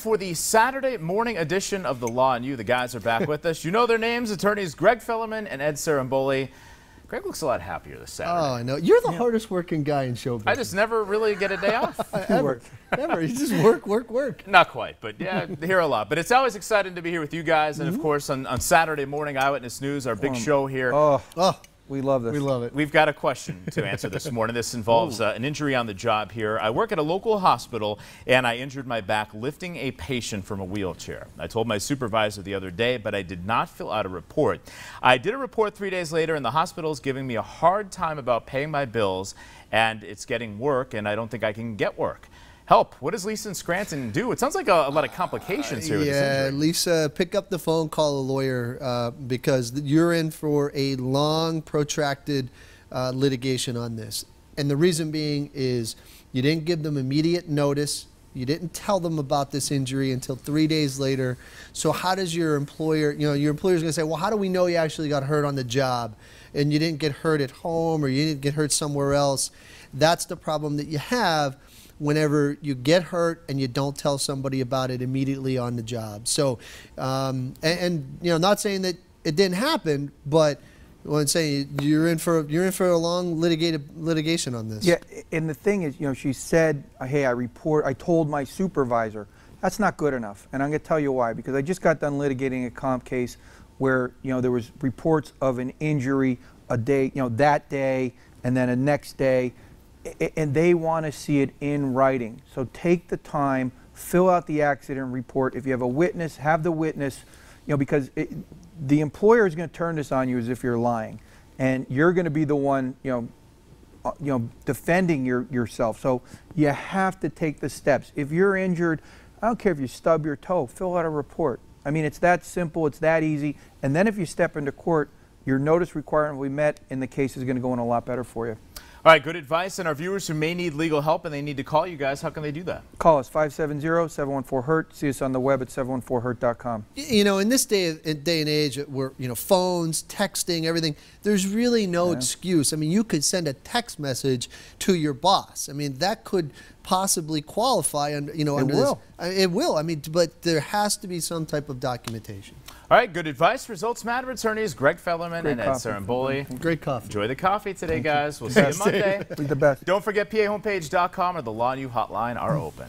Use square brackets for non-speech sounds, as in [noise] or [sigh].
For the Saturday morning edition of The Law and You, the guys are back [laughs] with us. You know their names, attorneys Greg Fellerman and Ed Ciarimboli. Greg looks a lot happier this Saturday. Oh, I know. You're the hardest working guy in show business. I just never really get a day off. [laughs] ever, ever. You just work, work, work. Not quite, but yeah, hear a lot. But it's always exciting to be here with you guys. And Mm-hmm. of course, on, on Saturday morning, Eyewitness News, our big show here. Oh, Oh, we love this. we love it. We've got a question to answer this morning. This involves uh, an injury on the job here. I work at a local hospital and I injured my back lifting a patient from a wheelchair. I told my supervisor the other day, but I did not fill out a report. I did a report three days later and the hospital is giving me a hard time about paying my bills and it's getting work and I don't think I can get work. Help. What does Lisa and Scranton do? It sounds like a, a lot of complications here this Yeah. Lisa, pick up the phone, call a lawyer uh, because you're in for a long, protracted uh, litigation on this. And the reason being is you didn't give them immediate notice. You didn't tell them about this injury until three days later. So how does your employer, you know, your employer's going to say, well, how do we know you actually got hurt on the job and you didn't get hurt at home or you didn't get hurt somewhere else? That's the problem that you have whenever you get hurt and you don't tell somebody about it immediately on the job. So, um, and, and you know, not saying that it didn't happen, but when saying you're in for you're in for a long litigated litigation on this. Yeah, and the thing is, you know, she said, "Hey, I report. I told my supervisor." That's not good enough, and I'm going to tell you why. Because I just got done litigating a comp case where you know there was reports of an injury a day, you know, that day, and then a next day, and they want to see it in writing. So take the time, fill out the accident report. If you have a witness, have the witness, you know, because it, the employer is going to turn this on you as if you're lying, and you're going to be the one, you know uh, you know, defending your, yourself. So you have to take the steps. If you're injured, I don't care if you stub your toe, fill out a report. I mean, it's that simple, it's that easy. And then if you step into court, your notice requirement will be met and the case is going to go in a lot better for you. All right, good advice. And our viewers who may need legal help and they need to call you guys, how can they do that? Call us 570-714-HURT. See us on the web at 714hurt.com. you know, in this day in day and age, uh, where you know phones, texting, everything, there's really no excuse. I mean, you could send a text message to your boss. I mean, that could possibly qualify under you know It under will. this. Uh, It will. I mean, but there has to be some type of documentation. All right, good advice. Results matter. Attorneys Greg Fellerman Great and Ed coffee. Ciarimboli. Great coffee. Enjoy the coffee today, guys. We'll see you Monday. Be [laughs] the best. Don't forget, PAHomepage.com or the Law and You hotline are open.